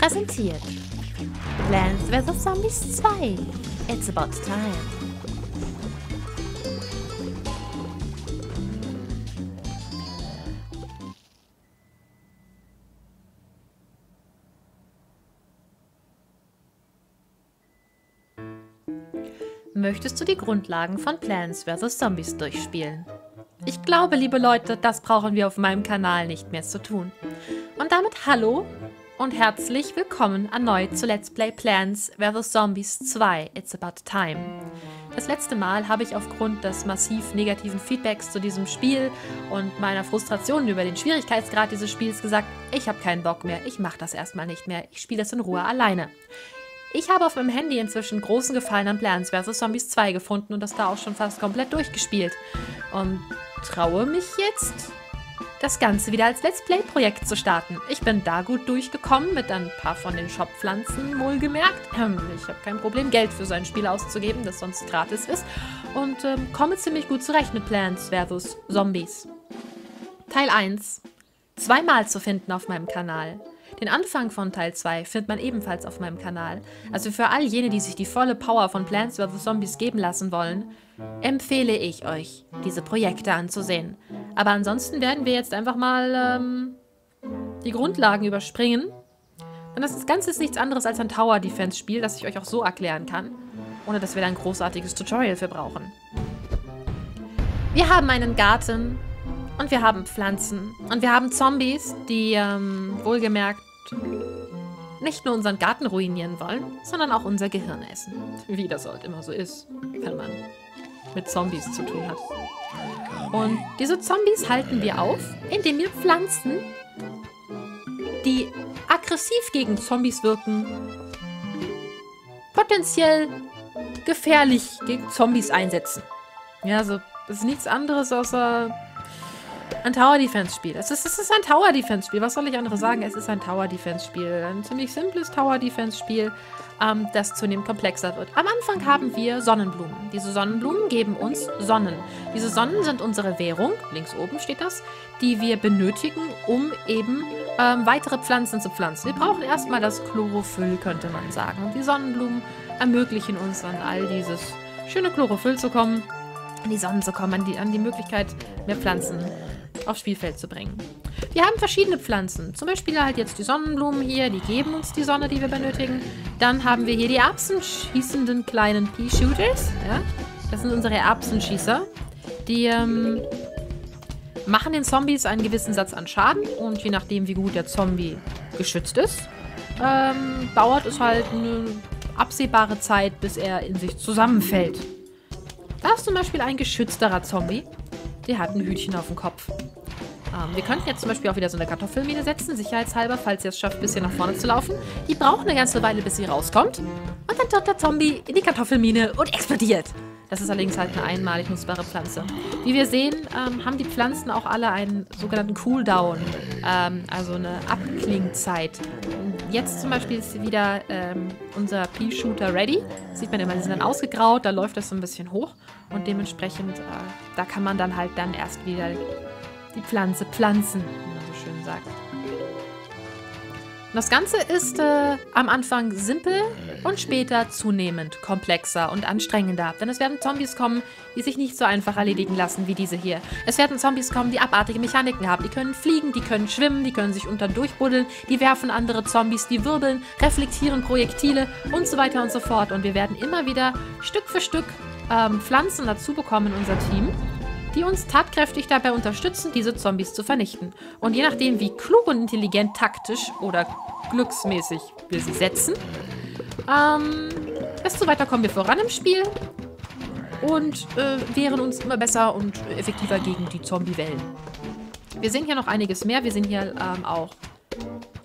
präsentiert Plants vs. Zombies 2. It's about time. Möchtest du die Grundlagen von Plants vs. Zombies durchspielen? Ich glaube, liebe Leute, das brauchen wir auf meinem Kanal nicht mehr zu tun. Und damit hallo und herzlich willkommen erneut zu Let's Play Plants vs. Zombies 2 It's About Time. Das letzte Mal habe ich aufgrund des massiv negativen Feedbacks zu diesem Spiel und meiner Frustration über den Schwierigkeitsgrad dieses Spiels gesagt, ich habe keinen Bock mehr, ich mache das erstmal nicht mehr, ich spiele es in Ruhe alleine. Ich habe auf meinem Handy inzwischen großen Gefallen an Plants vs. Zombies 2 gefunden und das da auch schon fast komplett durchgespielt. Und traue mich jetzt das Ganze wieder als Let's Play-Projekt zu starten. Ich bin da gut durchgekommen, mit ein paar von den Shop-Pflanzen wohlgemerkt. Ähm, ich habe kein Problem, Geld für so ein Spiel auszugeben, das sonst gratis ist. Und ähm, komme ziemlich gut zurecht mit Plants vs. Zombies. Teil 1. Zweimal zu finden auf meinem Kanal. Den Anfang von Teil 2 findet man ebenfalls auf meinem Kanal. Also für all jene, die sich die volle Power von Plants vs. Zombies geben lassen wollen, empfehle ich euch, diese Projekte anzusehen. Aber ansonsten werden wir jetzt einfach mal ähm, die Grundlagen überspringen. Denn das Ganze ist nichts anderes als ein Tower-Defense-Spiel, das ich euch auch so erklären kann, ohne dass wir da ein großartiges Tutorial für brauchen. Wir haben einen Garten und wir haben Pflanzen und wir haben Zombies, die ähm, wohlgemerkt nicht nur unseren Garten ruinieren wollen, sondern auch unser Gehirn essen. Wie das halt immer so ist, wenn man mit Zombies zu tun hat. Und diese Zombies halten wir auf, indem wir Pflanzen, die aggressiv gegen Zombies wirken, potenziell gefährlich gegen Zombies einsetzen. Ja, also das ist nichts anderes außer ein Tower-Defense-Spiel. Es ist, es ist ein Tower-Defense-Spiel. Was soll ich andere sagen? Es ist ein Tower-Defense-Spiel. Ein ziemlich simples Tower-Defense-Spiel, ähm, das zunehmend komplexer wird. Am Anfang haben wir Sonnenblumen. Diese Sonnenblumen geben uns Sonnen. Diese Sonnen sind unsere Währung, links oben steht das, die wir benötigen, um eben ähm, weitere Pflanzen zu pflanzen. Wir brauchen erstmal das Chlorophyll, könnte man sagen. Und die Sonnenblumen ermöglichen uns an all dieses schöne Chlorophyll zu kommen, an die Sonne zu kommen, an die, an die Möglichkeit, mehr Pflanzen aufs Spielfeld zu bringen. Wir haben verschiedene Pflanzen. Zum Beispiel halt jetzt die Sonnenblumen hier, die geben uns die Sonne, die wir benötigen. Dann haben wir hier die erbsenschießenden kleinen Pea-Shooters. Ja? Das sind unsere Erbsenschießer. Die ähm, machen den Zombies einen gewissen Satz an Schaden. Und je nachdem, wie gut der Zombie geschützt ist, ähm, dauert es halt eine absehbare Zeit, bis er in sich zusammenfällt. Da ist zum Beispiel ein geschützterer Zombie. Hat ein Hütchen auf dem Kopf. Ähm, wir könnten jetzt zum Beispiel auch wieder so eine Kartoffelmine setzen, sicherheitshalber, falls ihr es schafft, ein bisschen nach vorne zu laufen. Die braucht eine ganze Weile, bis sie rauskommt. Und dann tut der Zombie in die Kartoffelmine und explodiert. Das ist allerdings halt eine einmalig nutzbare Pflanze. Wie wir sehen, ähm, haben die Pflanzen auch alle einen sogenannten Cooldown, ähm, also eine Abklingzeit. Jetzt zum Beispiel ist wieder ähm, unser Pea-Shooter ready. Sieht man immer, die sind dann ausgegraut, da läuft das so ein bisschen hoch. Und dementsprechend, äh, da kann man dann halt dann erst wieder die Pflanze pflanzen, wie man so schön sagt. Das Ganze ist äh, am Anfang simpel und später zunehmend komplexer und anstrengender. Denn es werden Zombies kommen, die sich nicht so einfach erledigen lassen wie diese hier. Es werden Zombies kommen, die abartige Mechaniken haben. Die können fliegen, die können schwimmen, die können sich unter durchbuddeln, die werfen andere Zombies, die wirbeln, reflektieren Projektile und so weiter und so fort. Und wir werden immer wieder Stück für Stück ähm, Pflanzen dazu bekommen in unser Team die uns tatkräftig dabei unterstützen, diese Zombies zu vernichten. Und je nachdem, wie klug und intelligent taktisch oder glücksmäßig wir sie setzen, ähm, desto weiter kommen wir voran im Spiel und äh, wehren uns immer besser und effektiver gegen die Zombie-Wellen. Wir sehen hier noch einiges mehr. Wir sehen hier ähm, auch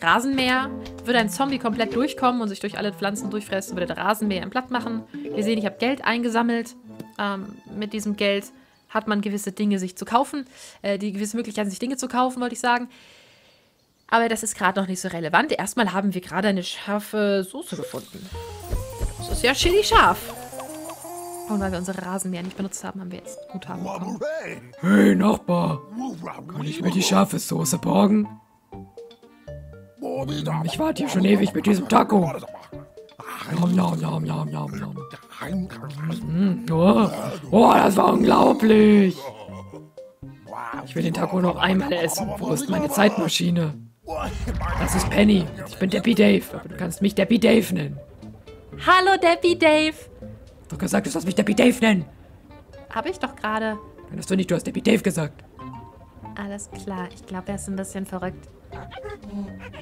Rasenmäher. Würde ein Zombie komplett durchkommen und sich durch alle Pflanzen durchfressen, würde der Rasenmäher im Blatt machen. Wir sehen, ich habe Geld eingesammelt. Ähm, mit diesem Geld hat man gewisse Dinge sich zu kaufen, äh, die gewisse Möglichkeiten, sich Dinge zu kaufen, wollte ich sagen. Aber das ist gerade noch nicht so relevant. Erstmal haben wir gerade eine scharfe Soße gefunden. Das ist ja chili scharf. Und weil wir unsere Rasenmäher nicht benutzt haben, haben wir jetzt Guthaben bekommen. Hey, Nachbar. Kann ich mir die scharfe Soße borgen? Ich warte hier schon ewig mit diesem Taco. Nom, nom, nom, nom, nom, nom. Mm, oh, oh, das war unglaublich. Ich will den Taco noch einmal essen. Wo ist meine Zeitmaschine? Das ist Penny. Ich bin Debbie Dave, aber du kannst mich Debbie Dave nennen. Hallo, Debbie Dave. Du hast gesagt, du sollst mich Debbie Dave nennen. Hab ich doch gerade. Nein, hast du nicht, du hast Debbie Dave gesagt. Alles klar, ich glaube, er ist ein bisschen verrückt.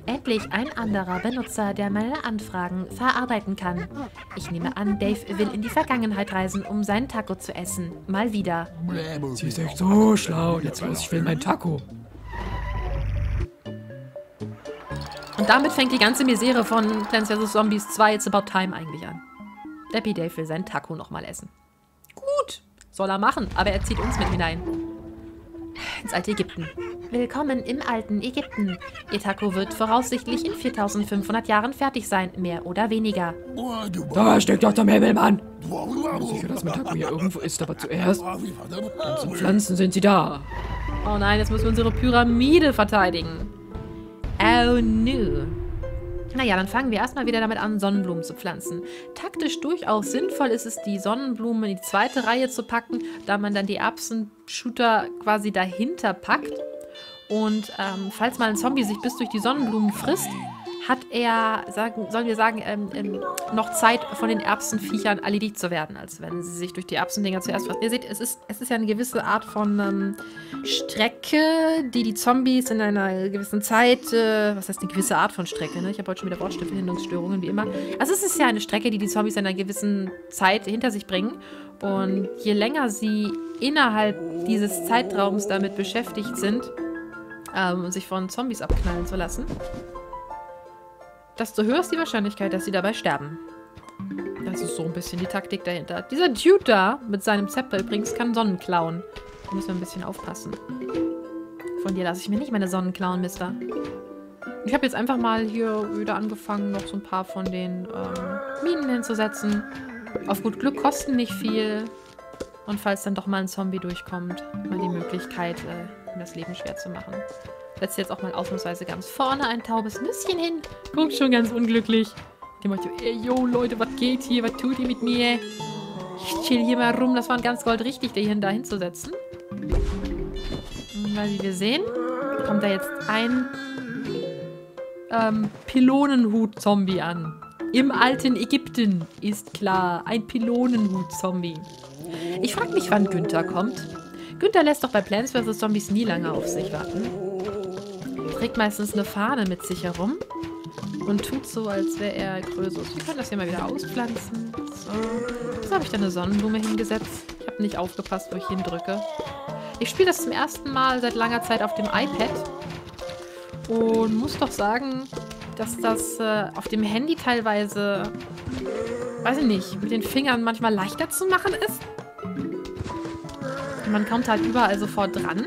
Endlich ein anderer Benutzer, der meine Anfragen verarbeiten kann. Ich nehme an, Dave will in die Vergangenheit reisen, um seinen Taco zu essen. Mal wieder. Sie ist echt so schlau. Jetzt los, ich will meinen Taco. Und damit fängt die ganze Misere von Plants vs. Zombies 2 It's About Time eigentlich an. Deppy Dave will seinen Taco nochmal essen. Gut, soll er machen, aber er zieht uns mit hinein. Ins alte Ägypten. Willkommen im alten Ägypten. Ihr Taco wird voraussichtlich in 4500 Jahren fertig sein, mehr oder weniger. Da steckt doch der Himmel, Ich bin sicher, dass mein Taco hier irgendwo ist, aber zuerst. Ganze Pflanzen sind sie da. Oh nein, jetzt müssen wir unsere Pyramide verteidigen. Oh no. Naja, dann fangen wir erstmal wieder damit an, Sonnenblumen zu pflanzen. Taktisch durchaus sinnvoll ist es, die Sonnenblumen in die zweite Reihe zu packen, da man dann die Erbsenshooter quasi dahinter packt. Und ähm, falls mal ein Zombie sich bis durch die Sonnenblumen frisst, hat er, sagen, sollen wir sagen, ähm, ähm, noch Zeit, von den Erbsenviechern erledigt zu werden, als wenn sie sich durch die Erbsendinger zuerst fressen. Ihr seht, es ist, es ist ja eine gewisse Art von ähm, Strecke, die die Zombies in einer gewissen Zeit, äh, was heißt eine gewisse Art von Strecke, ne? Ich habe heute schon wieder Wortstiftverhinderungsstörungen, wie immer. Also es ist ja eine Strecke, die die Zombies in einer gewissen Zeit hinter sich bringen. Und je länger sie innerhalb dieses Zeitraums damit beschäftigt sind, ähm, sich von Zombies abknallen zu lassen, desto höher ist die Wahrscheinlichkeit, dass sie dabei sterben. Das ist so ein bisschen die Taktik dahinter. Dieser Dude da mit seinem Zepter übrigens kann Sonnen klauen. Da müssen wir ein bisschen aufpassen. Von dir lasse ich mir nicht meine Sonnen klauen, Mister. Ich habe jetzt einfach mal hier wieder angefangen, noch so ein paar von den ähm, Minen hinzusetzen. Auf gut Glück kosten nicht viel. Und falls dann doch mal ein Zombie durchkommt, mal die Möglichkeit, äh, ihm das Leben schwer zu machen setze jetzt auch mal ausnahmsweise ganz vorne ein taubes Nüsschen hin. Guckt schon ganz unglücklich. Die meinte, ey, yo, Leute, was geht hier? Was tut ihr mit mir? Ich chill hier mal rum. Das war ein ganz goldrichtig, der hier da hinzusetzen. Weil, wie wir sehen, kommt da jetzt ein ähm, Pylonenhut-Zombie an. Im alten Ägypten, ist klar. Ein Pylonenhut-Zombie. Ich frage mich, wann Günther kommt. Günther lässt doch bei Plants vs. Zombies nie lange auf sich warten trägt meistens eine Fahne mit sich herum und tut so, als wäre er größer. Wir können das hier mal wieder auspflanzen. So. Jetzt habe ich da eine Sonnenblume hingesetzt. Ich habe nicht aufgepasst, wo ich hindrücke. Ich spiele das zum ersten Mal seit langer Zeit auf dem iPad und muss doch sagen, dass das äh, auf dem Handy teilweise, weiß ich nicht, mit den Fingern manchmal leichter zu machen ist. Man kommt halt überall sofort dran.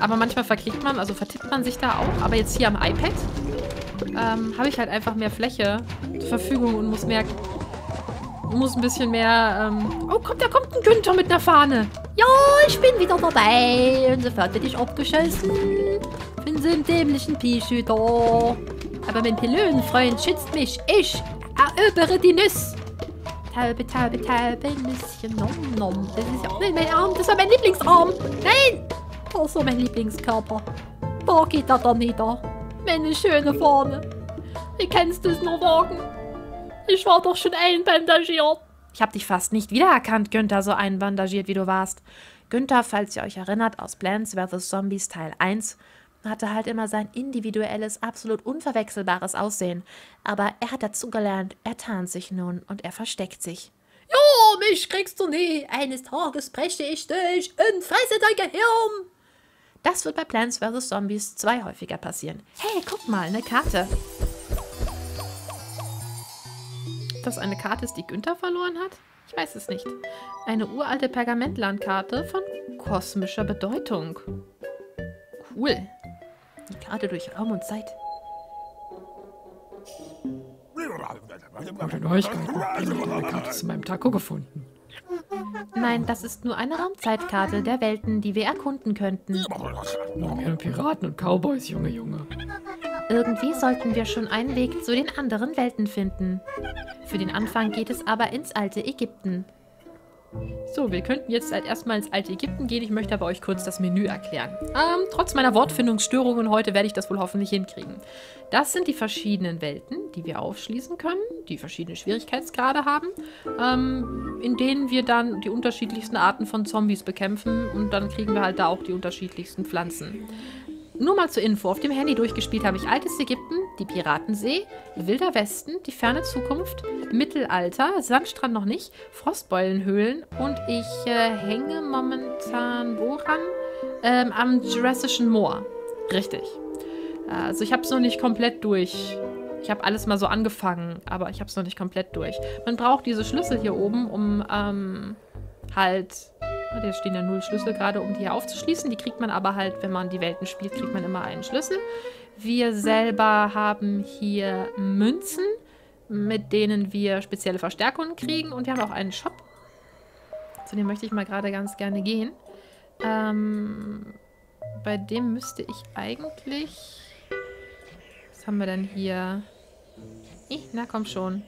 Aber manchmal verklickt man, also vertippt man sich da auch. Aber jetzt hier am iPad ähm, habe ich halt einfach mehr Fläche zur Verfügung und muss mehr... Muss ein bisschen mehr... Ähm oh, kommt, da kommt ein Günther mit einer Fahne. Ja, ich bin wieder dabei. Und sofort werde ich abgeschossen. Bin so ein dämlichen Pischü da. Aber mein Pilönenfreund schützt mich. Ich erobere die Nüsse. Taube, Taube, Taube, Nüsschen, nom, nom. Das ist ja... Nein, mein Arm, das war mein Lieblingsarm. Nein! Also mein Lieblingskörper. Da geht er da nieder. Meine schöne Fahne. Wie kannst du es nur wagen? Ich war doch schon einbandagiert. Ich hab dich fast nicht wiedererkannt, Günther, so einbandagiert wie du warst. Günther, falls ihr euch erinnert, aus Plants vs. Zombies Teil 1, hatte halt immer sein individuelles, absolut unverwechselbares Aussehen. Aber er hat dazugelernt, er tarnt sich nun und er versteckt sich. Jo, mich kriegst du nie. Eines Tages breche ich dich und fresse dein Gehirn. Das wird bei Plants vs. Zombies 2 häufiger passieren. Hey, guck mal, eine Karte. Das eine Karte ist, die Günther verloren hat? Ich weiß es nicht. Eine uralte Pergamentlandkarte von kosmischer Bedeutung. Cool. Die Karte durch Raum und Zeit. Neuigkeiten. Ich habe eine Karte zu meinem Taco gefunden. Nein, das ist nur eine Raumzeitkarte der Welten, die wir erkunden könnten. Nur mehr Piraten und Cowboys, Junge, Junge. Irgendwie sollten wir schon einen Weg zu den anderen Welten finden. Für den Anfang geht es aber ins alte Ägypten. So, wir könnten jetzt halt erstmal ins alte Ägypten gehen. Ich möchte aber euch kurz das Menü erklären. Ähm, trotz meiner Wortfindungsstörungen heute werde ich das wohl hoffentlich hinkriegen. Das sind die verschiedenen Welten, die wir aufschließen können, die verschiedene Schwierigkeitsgrade haben, ähm, in denen wir dann die unterschiedlichsten Arten von Zombies bekämpfen und dann kriegen wir halt da auch die unterschiedlichsten Pflanzen. Nur mal zur Info, auf dem Handy durchgespielt habe ich Altes Ägypten, die Piratensee, Wilder Westen, die ferne Zukunft, Mittelalter, Sandstrand noch nicht, Frostbeulenhöhlen und ich äh, hänge momentan woran? Ähm, am Jurassischen Moor. Richtig. Also ich habe es noch nicht komplett durch. Ich habe alles mal so angefangen, aber ich habe es noch nicht komplett durch. Man braucht diese Schlüssel hier oben, um ähm, halt hier stehen ja null Schlüssel gerade, um die hier aufzuschließen. Die kriegt man aber halt, wenn man die Welten spielt, kriegt man immer einen Schlüssel. Wir selber haben hier Münzen, mit denen wir spezielle Verstärkungen kriegen. Und wir haben auch einen Shop. Zu dem möchte ich mal gerade ganz gerne gehen. Ähm, bei dem müsste ich eigentlich... Was haben wir denn hier? Ich, na komm schon.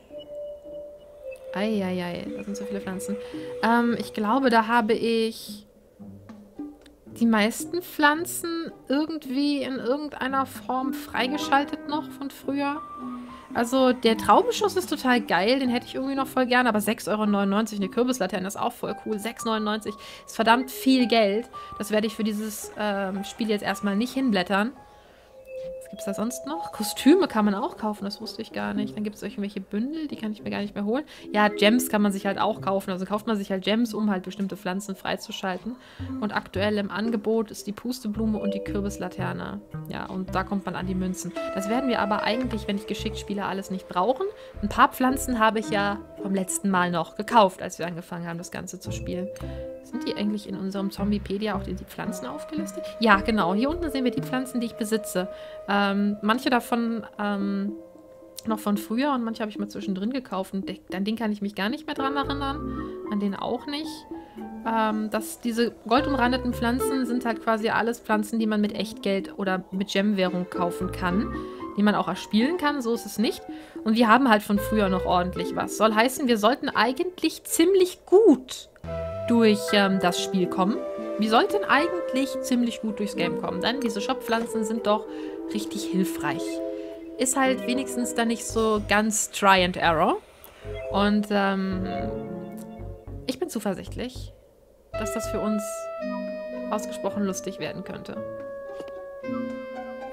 Eieiei, das sind so viele Pflanzen. Ähm, ich glaube, da habe ich die meisten Pflanzen irgendwie in irgendeiner Form freigeschaltet noch von früher. Also der Traubenschuss ist total geil, den hätte ich irgendwie noch voll gerne, aber 6,99 Euro eine Kürbislaterne ist auch voll cool. 6,99 ist verdammt viel Geld. Das werde ich für dieses ähm, Spiel jetzt erstmal nicht hinblättern. Gibt es da sonst noch? Kostüme kann man auch kaufen, das wusste ich gar nicht. Dann gibt es irgendwelche Bündel, die kann ich mir gar nicht mehr holen. Ja, Gems kann man sich halt auch kaufen. Also kauft man sich halt Gems, um halt bestimmte Pflanzen freizuschalten. Und aktuell im Angebot ist die Pusteblume und die Kürbislaterne. Ja, und da kommt man an die Münzen. Das werden wir aber eigentlich, wenn ich geschickt spiele, alles nicht brauchen. Ein paar Pflanzen habe ich ja vom letzten Mal noch gekauft, als wir angefangen haben, das Ganze zu spielen. Sind die eigentlich in unserem Zombiepedia auch die, die Pflanzen aufgelistet? Ja, genau. Hier unten sehen wir die Pflanzen, die ich besitze. Ähm, manche davon ähm, noch von früher und manche habe ich mal zwischendrin gekauft. Und an den kann ich mich gar nicht mehr dran erinnern. An den auch nicht. Ähm, das, diese goldumrandeten Pflanzen sind halt quasi alles Pflanzen, die man mit Echtgeld oder mit Gem-Währung kaufen kann. Die man auch erspielen kann, so ist es nicht. Und wir haben halt von früher noch ordentlich was. Soll heißen, wir sollten eigentlich ziemlich gut durch ähm, das Spiel kommen. Wir sollten eigentlich ziemlich gut durchs Game kommen, denn diese Shop-Pflanzen sind doch richtig hilfreich. Ist halt wenigstens dann nicht so ganz Try and Error. Und ähm, ich bin zuversichtlich, dass das für uns ausgesprochen lustig werden könnte.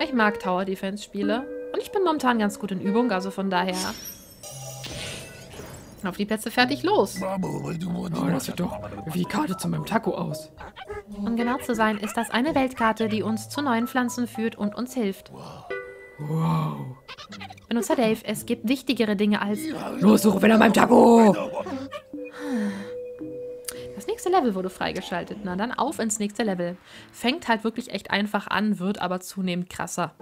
Ich mag Tower Defense Spiele und ich bin momentan ganz gut in Übung, also von daher auf die Plätze fertig, los. Oh, das sieht doch wie die Karte zu meinem Taco aus. Um genau zu sein, ist das eine Weltkarte, die uns zu neuen Pflanzen führt und uns hilft. Wow. Benutzer Dave, es gibt wichtigere Dinge als... Los, suche wieder meinem Taco! Das nächste Level wurde freigeschaltet. Na dann auf ins nächste Level. Fängt halt wirklich echt einfach an, wird aber zunehmend krasser.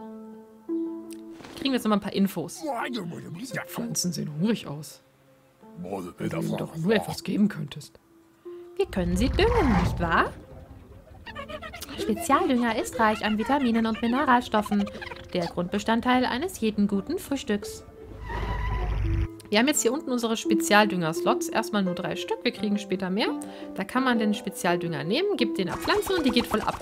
Kriegen wir jetzt nochmal ein paar Infos. Diese Pflanzen sehen hungrig aus. Wenn du doch nur etwas geben könntest. Wir können sie düngen, nicht wahr? Spezialdünger ist reich an Vitaminen und Mineralstoffen. Der Grundbestandteil eines jeden guten Frühstücks. Wir haben jetzt hier unten unsere Spezialdünger-Slots. Erstmal nur drei Stück. Wir kriegen später mehr. Da kann man den Spezialdünger nehmen, gibt den ab Pflanzen und die geht voll ab.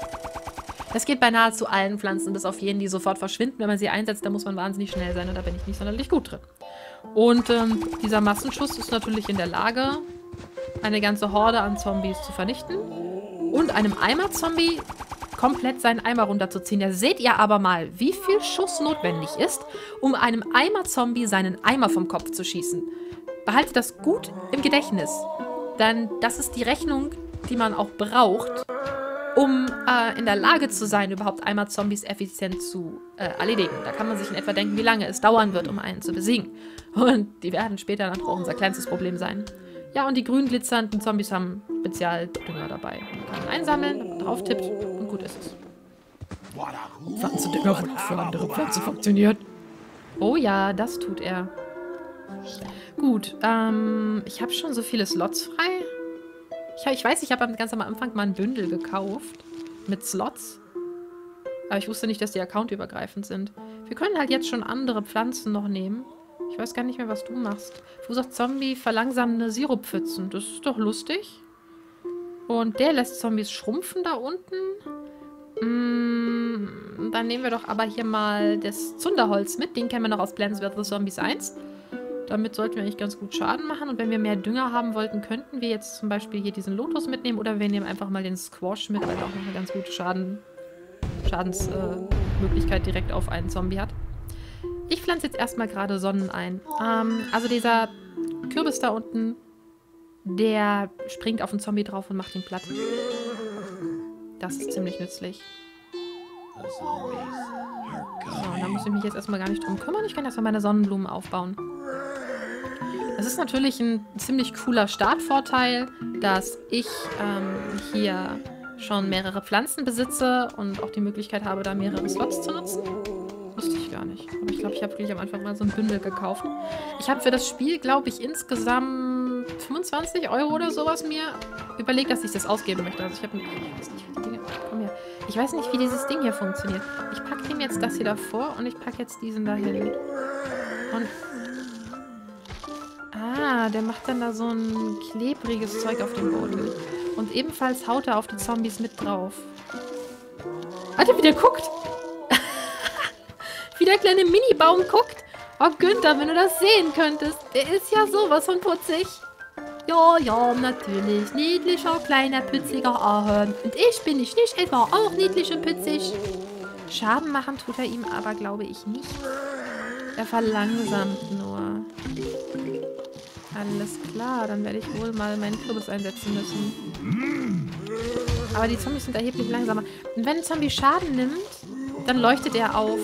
Das geht bei nahezu allen Pflanzen, bis auf jenen, die sofort verschwinden. Wenn man sie einsetzt, da muss man wahnsinnig schnell sein und da bin ich nicht sonderlich gut drin. Und ähm, dieser Massenschuss ist natürlich in der Lage, eine ganze Horde an Zombies zu vernichten. Und einem Eimer-Zombie komplett seinen Eimer runterzuziehen. Da seht ihr aber mal, wie viel Schuss notwendig ist, um einem Eimer-Zombie seinen Eimer vom Kopf zu schießen. Behaltet das gut im Gedächtnis. Denn das ist die Rechnung, die man auch braucht, um äh, in der Lage zu sein, überhaupt einmal Zombies effizient zu äh, erledigen. Da kann man sich in etwa denken, wie lange es dauern wird, um einen zu besiegen. Und die werden später dann auch unser kleinstes Problem sein. Ja, und die grün glitzernden Zombies haben Spezialdünger dabei. Man kann einsammeln, drauf tippt und gut ist es. Pflanzendünger, wo für andere Pflanzen funktioniert. Oh ja, das tut er. Gut, ähm, ich habe schon so viele Slots frei. Ich, ich weiß, ich habe ganz am Anfang mal ein Bündel gekauft. Mit Slots. Aber ich wusste nicht, dass die accountübergreifend sind. Wir können halt jetzt schon andere Pflanzen noch nehmen. Ich weiß gar nicht mehr, was du machst. Du sagst Zombie verlangsamende Sirupfützen. Das ist doch lustig. Und der lässt Zombies schrumpfen da unten. Mm, dann nehmen wir doch aber hier mal das Zunderholz mit. Den kennen wir noch aus Plants vs. Zombies 1. Damit sollten wir eigentlich ganz gut Schaden machen. Und wenn wir mehr Dünger haben wollten, könnten wir jetzt zum Beispiel hier diesen Lotus mitnehmen. Oder wir nehmen einfach mal den Squash mit, weil er auch noch eine ganz gute Schaden, Schadensmöglichkeit äh, direkt auf einen Zombie hat. Ich pflanze jetzt erstmal gerade Sonnen ein. Ähm, also dieser Kürbis da unten, der springt auf den Zombie drauf und macht ihn platt. Das ist ziemlich nützlich. So, da muss ich mich jetzt erstmal gar nicht drum kümmern. Ich kann erstmal meine Sonnenblumen aufbauen. Das ist natürlich ein ziemlich cooler Startvorteil, dass ich ähm, hier schon mehrere Pflanzen besitze und auch die Möglichkeit habe, da mehrere Slots zu nutzen. Wusste ich gar nicht. Aber ich glaube, ich habe wirklich am Anfang mal so ein Bündel gekauft. Ich habe für das Spiel, glaube ich, insgesamt 25 Euro oder sowas mir überlegt, dass ich das ausgeben möchte. Also ich habe... Her. Ich weiß nicht, wie dieses Ding hier funktioniert. Ich packe ihm jetzt das hier davor und ich packe jetzt diesen dahin. Und Der macht dann da so ein klebriges Zeug auf den Boden. Und ebenfalls haut er auf die Zombies mit drauf. Alter, wie der guckt! wie der kleine Mini-Baum guckt! Oh, Günther, wenn du das sehen könntest. Der ist ja sowas von putzig. Ja, ja, natürlich. Niedlicher, kleiner, pütziger Ahorn. Und ich bin ich nicht etwa auch niedlich und pützig. Schaden machen tut er ihm aber, glaube ich, nicht. Er verlangsamt nur. Alles klar, dann werde ich wohl mal meinen Kürbis einsetzen müssen. Aber die Zombies sind erheblich langsamer. Und wenn ein Zombie Schaden nimmt, dann leuchtet er auf.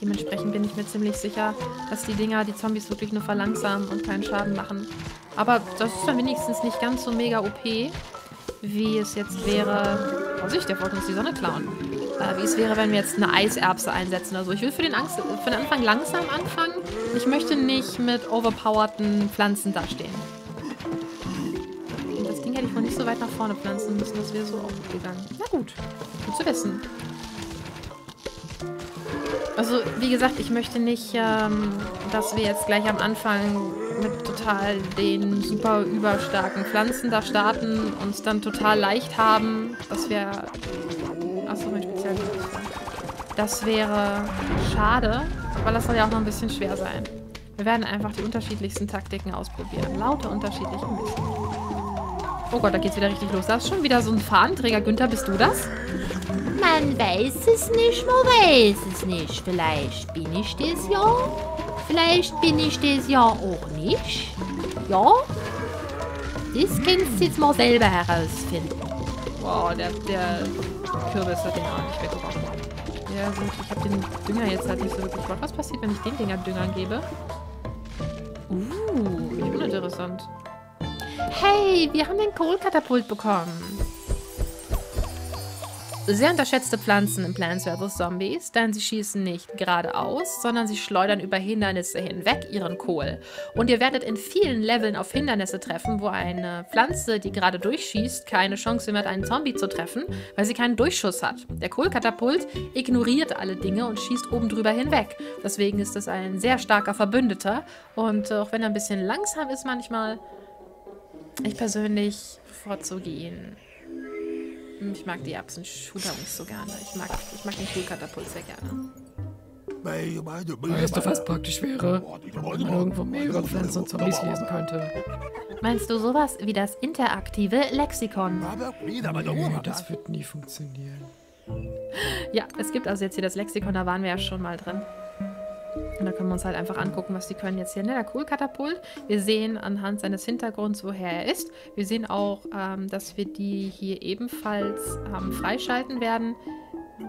Dementsprechend bin ich mir ziemlich sicher, dass die Dinger die Zombies wirklich nur verlangsamen und keinen Schaden machen. Aber das ist dann wenigstens nicht ganz so mega OP, wie es jetzt wäre... Vorsicht, der wollte uns die Sonne klauen äh, wie es wäre, wenn wir jetzt eine Eiserbse einsetzen oder so. Ich will für den, Angst, für den Anfang langsam anfangen. Ich möchte nicht mit overpowerten Pflanzen dastehen. Und das Ding hätte ich wohl nicht so weit nach vorne pflanzen müssen. Das wäre so auch gut gegangen. Na gut, gut zu wissen. Also, wie gesagt, ich möchte nicht, ähm, dass wir jetzt gleich am Anfang mit total den super überstarken Pflanzen da starten, uns dann total leicht haben. Das wäre Mein Spezial. Das wäre schade, weil das soll ja auch noch ein bisschen schwer sein. Wir werden einfach die unterschiedlichsten Taktiken ausprobieren. Laute unterschiedliche Misten. Oh Gott, da geht's wieder richtig los. Da ist schon wieder so ein Fahnenträger. Günther, bist du das? Man weiß es nicht, man weiß es nicht. Vielleicht bin ich das ja. Vielleicht bin ich das ja auch nicht. Ja? Das kannst du jetzt mal selber herausfinden. Wow, der, der Kürbis hat den auch nicht weggebracht. Ja gut, ich habe den Dünger jetzt halt nicht so wirklich Was passiert, wenn ich den Dinger Dünger gebe? Uh, wie uninteressant. Hey, wir haben den Kohlkatapult bekommen. Sehr unterschätzte Pflanzen in Plants vs. Zombies, denn sie schießen nicht geradeaus, sondern sie schleudern über Hindernisse hinweg ihren Kohl. Und ihr werdet in vielen Leveln auf Hindernisse treffen, wo eine Pflanze, die gerade durchschießt, keine Chance mehr hat, einen Zombie zu treffen, weil sie keinen Durchschuss hat. Der Kohlkatapult ignoriert alle Dinge und schießt oben drüber hinweg. Deswegen ist es ein sehr starker Verbündeter. Und auch wenn er ein bisschen langsam ist manchmal, ich persönlich bevorzuge ihn. Ich mag die Erbsen-Shooter nicht so gerne. Ich mag, ich mag den Schulkatapult sehr gerne. Weißt du, was praktisch wäre, wenn man irgendwo mal über Pflanzen und Zombies lesen könnte? Meinst du sowas wie das interaktive Lexikon? Nee, das wird nie funktionieren. Ja, es gibt also jetzt hier das Lexikon, da waren wir ja schon mal drin. Und da können wir uns halt einfach angucken, was die können jetzt hier. Ne, der Kohlkatapult. Wir sehen anhand seines Hintergrunds, woher er ist. Wir sehen auch, ähm, dass wir die hier ebenfalls ähm, freischalten werden.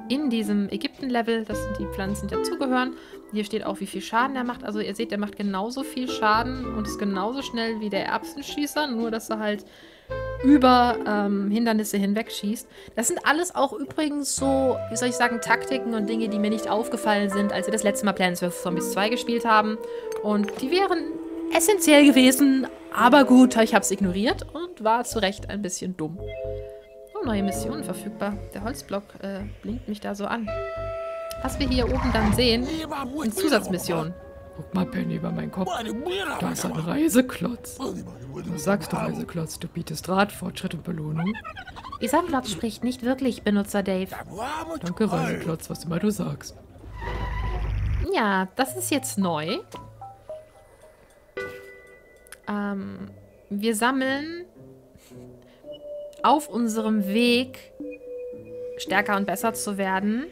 In diesem Ägypten-Level, das sind die Pflanzen, die dazugehören. Hier steht auch, wie viel Schaden er macht. Also ihr seht, er macht genauso viel Schaden und ist genauso schnell wie der Erbsenschießer, nur dass er halt über ähm, Hindernisse hinwegschießt. Das sind alles auch übrigens so, wie soll ich sagen, Taktiken und Dinge, die mir nicht aufgefallen sind, als wir das letzte Mal Plants vs. Zombies 2 gespielt haben. Und die wären essentiell gewesen, aber gut, ich habe es ignoriert und war zu Recht ein bisschen dumm. Oh, neue Missionen verfügbar. Der Holzblock äh, blinkt mich da so an. Was wir hier oben dann sehen, sind Zusatzmissionen. Guck mal, Penny, über meinen Kopf. Da ist ein Reiseklotz. Was sagst du, Reiseklotz? Du bietest Rat, Fortschritt und Belohnung? Dieser Klotz spricht nicht wirklich, Benutzer Dave. Danke, Reiseklotz, was immer du sagst. Ja, das ist jetzt neu. Ähm, wir sammeln auf unserem Weg, stärker und besser zu werden,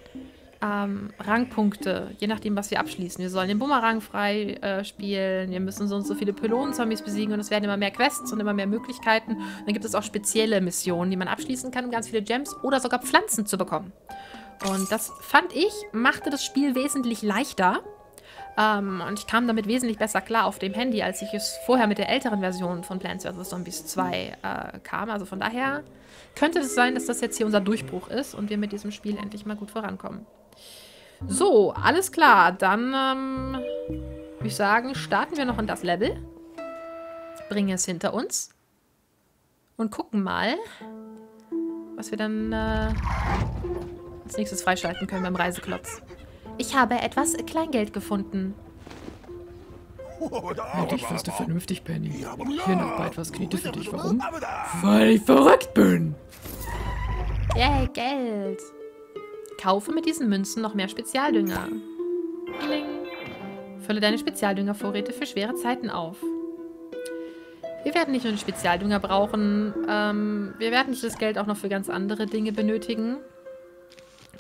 ähm, Rangpunkte, je nachdem, was wir abschließen. Wir sollen den Bumerang frei äh, spielen, wir müssen so und so viele Pylonen-Zombies besiegen und es werden immer mehr Quests und immer mehr Möglichkeiten. Und dann gibt es auch spezielle Missionen, die man abschließen kann, um ganz viele Gems oder sogar Pflanzen zu bekommen. Und das fand ich, machte das Spiel wesentlich leichter. Ähm, und ich kam damit wesentlich besser klar auf dem Handy, als ich es vorher mit der älteren Version von Plants vs. Zombies 2 äh, kam. Also von daher könnte es sein, dass das jetzt hier unser Durchbruch ist und wir mit diesem Spiel endlich mal gut vorankommen. So, alles klar. Dann ähm, würde ich sagen, starten wir noch in das Level. Bringen es hinter uns. Und gucken mal, was wir dann äh, als nächstes freischalten können beim Reiseklotz. Ich habe etwas Kleingeld gefunden. Halt dich feste vernünftig, Penny. Hier noch bei etwas Knete für dich. Warum? Weil ich verrückt bin. Yay, Geld. Kaufe mit diesen Münzen noch mehr Spezialdünger. Kling. Fülle deine Spezialdüngervorräte für schwere Zeiten auf. Wir werden nicht nur den Spezialdünger brauchen, ähm, wir werden dieses Geld auch noch für ganz andere Dinge benötigen.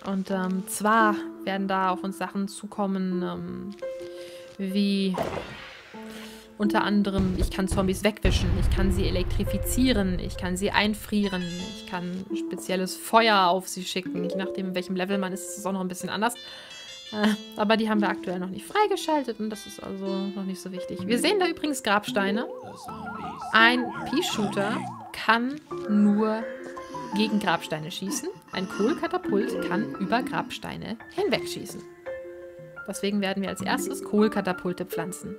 Und ähm, zwar werden da auf uns Sachen zukommen, ähm, wie unter anderem, ich kann Zombies wegwischen, ich kann sie elektrifizieren, ich kann sie einfrieren, ich kann spezielles Feuer auf sie schicken. Je nachdem, in welchem Level man ist, ist es auch noch ein bisschen anders. Äh, aber die haben wir aktuell noch nicht freigeschaltet und das ist also noch nicht so wichtig. Wir sehen da übrigens Grabsteine. Ein Pea-Shooter kann nur gegen Grabsteine schießen. Ein Kohlkatapult kann über Grabsteine hinwegschießen. Deswegen werden wir als erstes Kohlkatapulte pflanzen.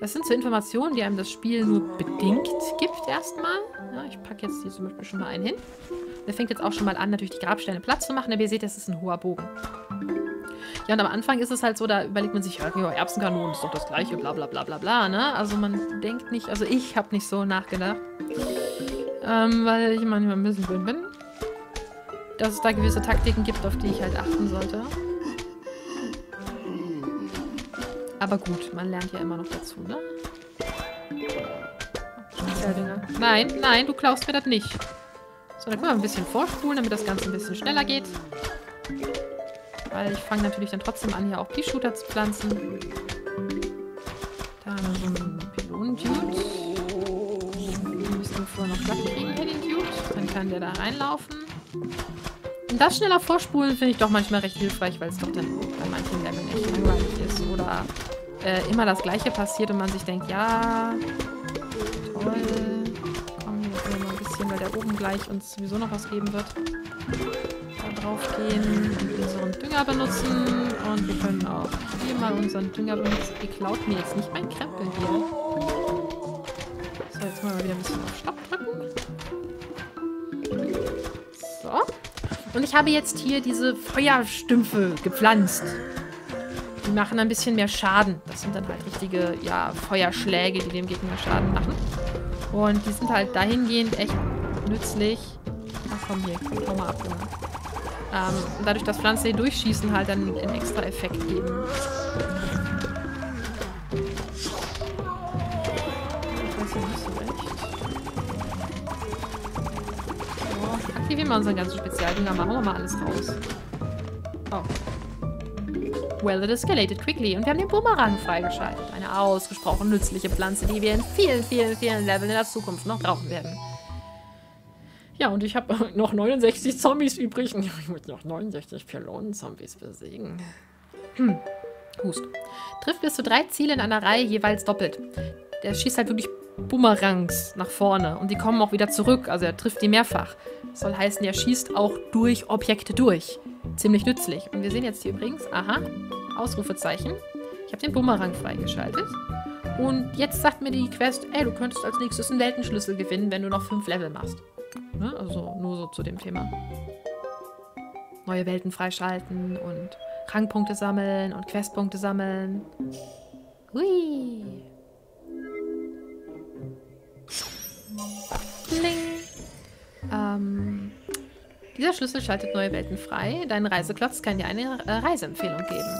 Das sind so Informationen, die einem das Spiel nur bedingt gibt erstmal. Ja, ich packe jetzt hier zum Beispiel schon mal einen hin. Der fängt jetzt auch schon mal an, natürlich die Grabsteine platt zu machen, aber ihr seht, das ist ein hoher Bogen. Ja, und am Anfang ist es halt so, da überlegt man sich, ja, Erbsenkanonen ist doch das gleiche, bla bla bla bla bla, ne? Also man denkt nicht, also ich habe nicht so nachgedacht. Ähm, weil ich manchmal ein bisschen blöd bin. Dass es da gewisse Taktiken gibt, auf die ich halt achten sollte. Aber gut, man lernt ja immer noch dazu, ne? Nein, nein, du klaust mir das nicht. So, dann können wir ein bisschen vorspulen, damit das Ganze ein bisschen schneller geht. Weil ich fange natürlich dann trotzdem an, hier auch Pea-Shooter zu pflanzen. Da haben wir so einen Pylonen-Dude. Den müssen wir vorher noch platt kriegen, hier den Dude. Dann kann der da reinlaufen. Das schneller vorspulen finde ich doch manchmal recht hilfreich, weil es doch dann bei manchen Leveln echt langweilig ist. Oder äh, immer das Gleiche passiert und man sich denkt, ja, toll, komm, hier mal ein bisschen, weil der oben gleich uns sowieso noch was geben wird. Da drauf gehen und unseren Dünger benutzen und wir können auch hier mal unseren Dünger benutzen. Ihr klaut mir jetzt nicht mein Krempel hier. So, jetzt mal wieder ein bisschen auf Stopp Und ich habe jetzt hier diese Feuerstümpfe gepflanzt. Die machen ein bisschen mehr Schaden. Das sind dann halt richtige, ja, Feuerschläge, die dem Gegner Schaden machen. Und die sind halt dahingehend echt nützlich. Ach komm hier, komm, mal ab, Junge. Ähm, dadurch, dass Pflanzen hier durchschießen, halt dann einen extra Effekt geben. Aktivieren wir unseren ganzen Spezialdünger. Machen wir mal alles raus. Oh. Well, it escalated quickly. Und wir haben den Bumerang freigeschaltet. Eine ausgesprochen nützliche Pflanze, die wir in vielen, vielen, vielen Leveln in der Zukunft noch brauchen werden. Ja, und ich habe noch 69 Zombies übrig. Ich muss noch 69 Pylonen-Zombies besiegen. Hm. Hust. Trifft bis zu drei Ziele in einer Reihe jeweils doppelt. Der schießt halt wirklich Bumerangs nach vorne. Und die kommen auch wieder zurück. Also er trifft die mehrfach. Das soll heißen, er schießt auch durch Objekte durch. Ziemlich nützlich. Und wir sehen jetzt hier übrigens, aha, Ausrufezeichen. Ich habe den Bumerang freigeschaltet. Und jetzt sagt mir die Quest, ey, du könntest als nächstes einen Weltenschlüssel gewinnen, wenn du noch fünf Level machst. Ne? Also nur so zu dem Thema. Neue Welten freischalten und Rangpunkte sammeln und Questpunkte sammeln. Hui. Bling. Ähm, dieser Schlüssel schaltet neue Welten frei. Dein Reiseklotz kann dir eine äh, Reiseempfehlung geben.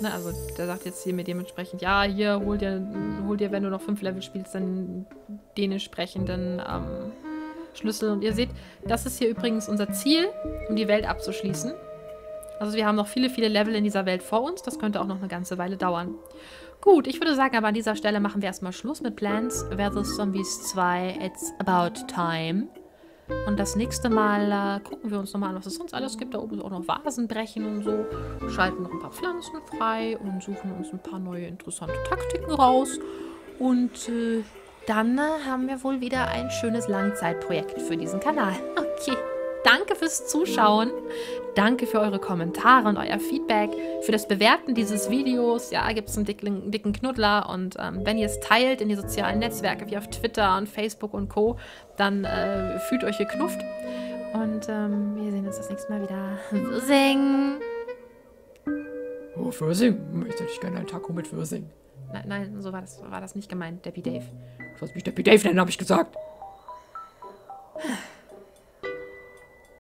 Ne, also der sagt jetzt hier mir dementsprechend, ja, hier hol dir, hol dir, wenn du noch fünf Level spielst, dann den entsprechenden ähm, Schlüssel. Und ihr seht, das ist hier übrigens unser Ziel, um die Welt abzuschließen. Also wir haben noch viele, viele Level in dieser Welt vor uns. Das könnte auch noch eine ganze Weile dauern. Gut, ich würde sagen, aber an dieser Stelle machen wir erstmal Schluss mit Plants vs. Zombies 2. It's about time. Und das nächste Mal äh, gucken wir uns nochmal an, was es sonst alles gibt. Da oben ist auch noch Vasenbrechen und so. Schalten noch ein paar Pflanzen frei und suchen uns ein paar neue interessante Taktiken raus. Und äh, dann äh, haben wir wohl wieder ein schönes Langzeitprojekt für diesen Kanal. Okay. Danke fürs Zuschauen. Danke für eure Kommentare und euer Feedback. Für das Bewerten dieses Videos. Ja, gibt es einen dicken, dicken Knuddler. Und ähm, wenn ihr es teilt in die sozialen Netzwerke wie auf Twitter und Facebook und Co., dann äh, fühlt euch geknufft. Und ähm, wir sehen uns das nächste Mal wieder. Sing! Oh, Fürsing. Möchte ich gerne einen Taco mit Fürsing. Nein, nein, so war das, war das nicht gemeint, Debbie Dave. Du sollst mich Debbie Dave nennen, habe ich gesagt.